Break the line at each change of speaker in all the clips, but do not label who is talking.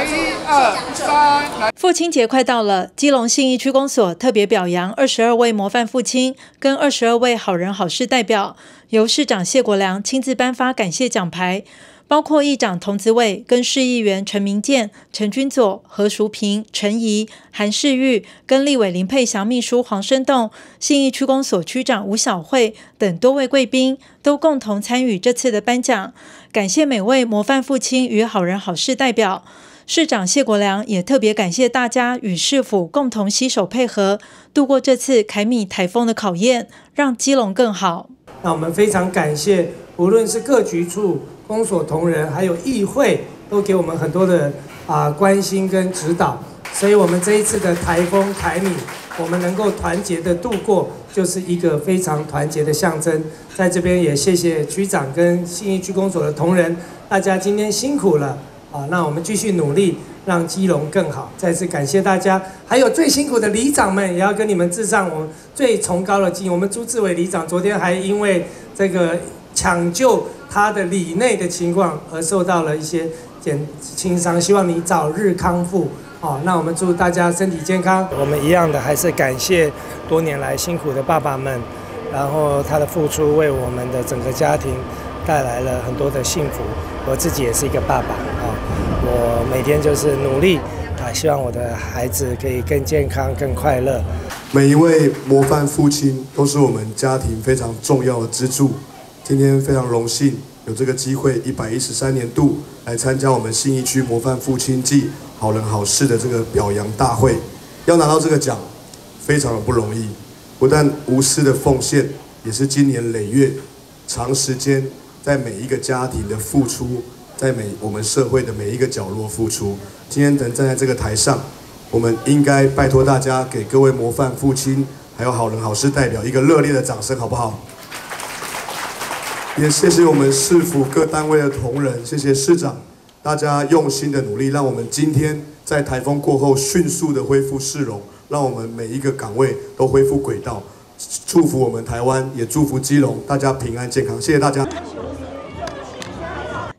来，一二三，来。
父亲节快到了，基隆信义区公所特别表扬二十二位模范父亲跟二十二位好人好事代表，由市长谢国良亲自颁发感谢奖牌。包括议长童子伟、跟市议员陈明健、陈君佐、何淑平、陈怡、韩世玉，跟立委林佩祥秘书黄生栋、信义区公所区长吴小慧等多位贵宾，都共同参与这次的颁奖。感谢每位模范父亲与好人好事代表。市长谢国良也特别感谢大家与市府共同携手配合，度过这次凯米台风的考验，让基隆更好。
那我们非常感谢，无论是各局处。公所同仁还有议会都给我们很多的啊关心跟指导，所以我们这一次的台风凯米，我们能够团结的度过，就是一个非常团结的象征。在这边也谢谢局长跟信义区公所的同仁，大家今天辛苦了啊！那我们继续努力，让基隆更好。再次感谢大家，还有最辛苦的里长们，也要跟你们致上我们最崇高的敬。我们朱志伟里长昨天还因为这个抢救。他的里内的情况而受到了一些减轻伤，希望你早日康复。哦，那我们祝大家身体健康。我们一样的还是感谢多年来辛苦的爸爸们，然后他的付出为我们的整个家庭带来了很多的幸福。我自己也是一个爸爸啊，我每天就是努力啊，希望我的孩子可以更健康、更快乐。
每一位模范父亲都是我们家庭非常重要的支柱。今天非常荣幸有这个机会，一百一十三年度来参加我们信义区模范父亲季好人好事的这个表扬大会。要拿到这个奖，非常的不容易，不但无私的奉献，也是今年累月、长时间在每一个家庭的付出，在每我们社会的每一个角落付出。今天能站在这个台上，我们应该拜托大家给各位模范父亲还有好人好事代表一个热烈的掌声，好不好？也谢谢我们市府各单位的同仁，谢谢市长，大家用心的努力，让我们今天在台风过后迅速的恢复市容，让我们每一个岗位都恢复轨道，祝福我们台湾，也祝福基隆，大家平安健康，谢谢大家。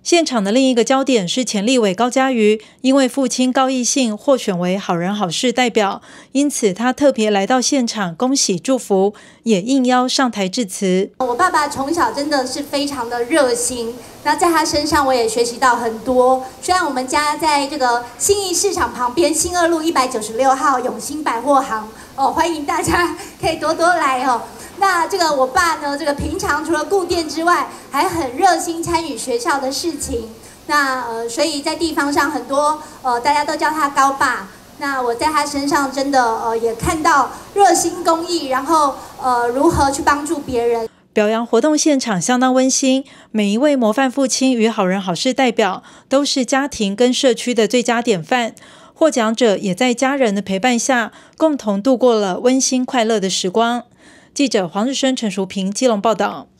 现场的另一个焦点是前立委高嘉瑜，因为父亲高义信获选为好人好事代表，因此他特别来到现场恭喜祝福，也应邀上台致辞。
我爸爸从小真的是非常的热心，那在他身上我也学习到很多。虽然我们家在这个新义市场旁边新二路一百九十六号永兴百货行哦，欢迎大家可以多多来哦。那这个我爸呢？这个平常除了顾店之外，还很热心参与学校的事情。那呃，所以在地方上很多呃，大家都叫他高爸。那我在他身上真的呃，也看到热心公益，然后呃，如何去帮助别人。
表扬活动现场相当温馨，每一位模范父亲与好人好事代表都是家庭跟社区的最佳典范。获奖者也在家人的陪伴下，共同度过了温馨快乐的时光。记者黄日升、陈淑平基隆报道。